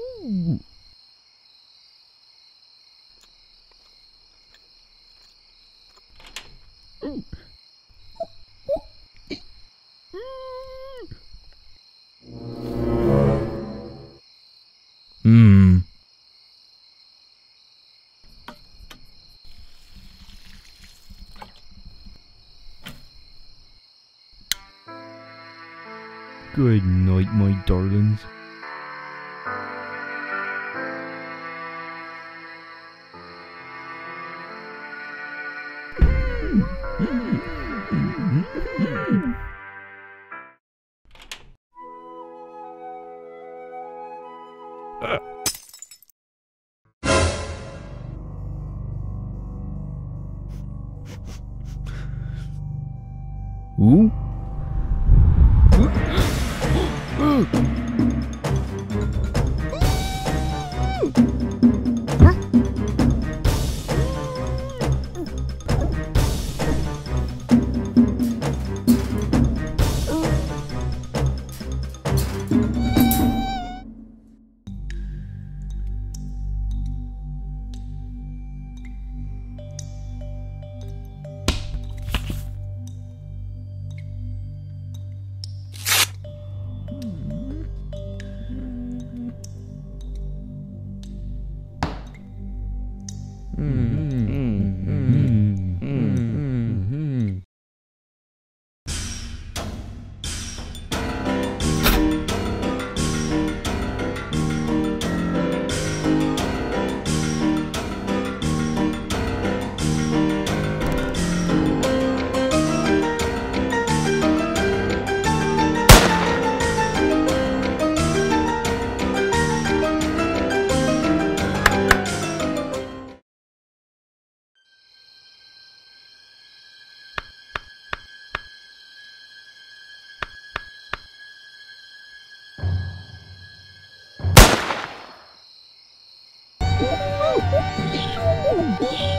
Hmm. Good night, my darlings. Ooh. Uh. Oh, my God.